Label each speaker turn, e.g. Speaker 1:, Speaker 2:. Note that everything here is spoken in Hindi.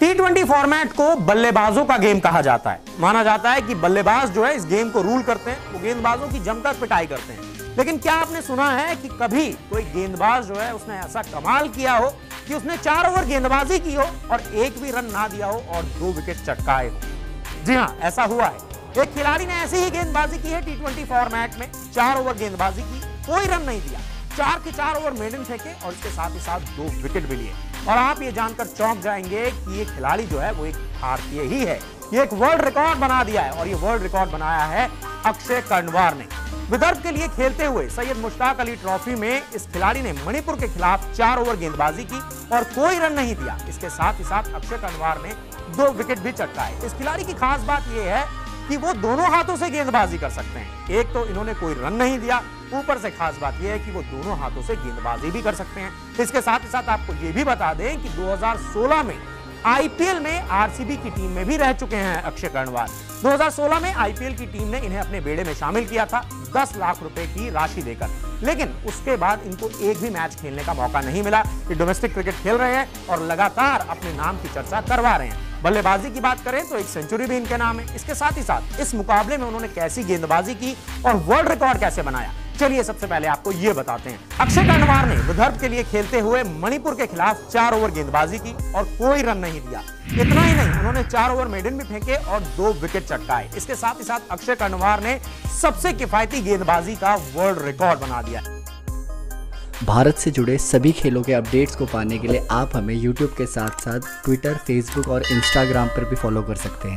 Speaker 1: टी ट्वेंटी फॉर्मेट को बल्लेबाजों का गेम कहा जाता है। माना जाता है कि बल्लेबाज जो है इस गेम को रूल करते हैं, वो गेंदबाजों की जमकर पिटाई करते हैं। लेकिन क्या आपने सुना है कि कभी कोई गेंदबाज जो है उसने ऐसा कमाल किया हो कि उसने चार ओवर गेंदबाजी की हो और एक भी रन ना दिया हो और दो विकेट चटकाए हो? जी हाँ ऐसा हुआ है। एक खिलाड़ी ने ऐसी ही गेंदबाजी की है टी ट्वेंटी फॉर्मेट में, चार ओवर गेंदबाजी की, कोई रन नहीं दिया। चार के चार ओवर मेडन फेंके और इसके साथ ही साथ दो विकेट भी लिए। और आप ये जानकर चौंक जाएँगे कि ये खिलाड़ी जो है वो एक भारतीय ही है। ये एक वर्ल्ड रिकॉर्ड बना दिया है और ये वर्ल्ड रिकॉर्ड बनाया है अक्षय कर्णवार ने। विदर्भ के लिए खेलते हुए सैयद मुश्ताक अली ट्रॉफी में इस खिलाड़ी ने मणिपुर के खिलाफ चार ओवर गेंदबाजी की और कोई रन नहीं दिया। इसके साथ ही साथ अक्षय कर्णवार ने दो विकेट भी चटकाए। इस खिलाड़ी की खास बात यह है कि वो दोनों हाथों से गेंदबाजी कर सकते हैं। एक तो इन्होंने कोई रन नहीं दिया, ऊपर से खास बात यह है कि वो दोनों हाथों से गेंदबाजी भी कर सकते हैं। इसके साथ ही साथ आपको ये भी बता दें कि 2016 में आईपीएल में आरसीबी की टीम में भी रह चुके हैं अक्षय कर्णवाल 2016 में आईपीएल की टीम ने इन्हें अपने बेड़े में शामिल किया था 10 लाख रुपए की राशि देकर। लेकिन उसके बाद इनको एक भी मैच खेलने का मौका नहीं मिला डोमेस्टिक क्रिकेट खेल रहे हैं और लगातार अपने नाम की चर्चा करवा रहे हैं। बल्लेबाजी की बात करें तो एक सेंचुरी भी इनके नाम है। इसके साथ ही साथ इस मुकाबले में उन्होंने कैसी गेंदबाजी की और वर्ल्ड रिकॉर्ड कैसे बनाया। चलिए सबसे पहले आपको ये बताते हैं। अक्षय कर्णवार ने विदर्भ के लिए खेलते हुए मणिपुर के खिलाफ चार ओवर गेंदबाजी की और कोई रन नहीं दिया। इतना ही नहीं, उन्होंने चार ओवर मेडन भी फेंके और दो विकेट चटकाए। इसके साथ ही साथ अक्षय कर्णवार ने सबसे किफायती गेंदबाजी का वर्ल्ड रिकॉर्ड बना दिया।
Speaker 2: भारत से जुड़े सभी खेलों के अपडेट्स को पाने के लिए आप हमें यूट्यूब के साथ साथ ट्विटर फेसबुक और इंस्टाग्राम पर भी फॉलो कर सकते हैं।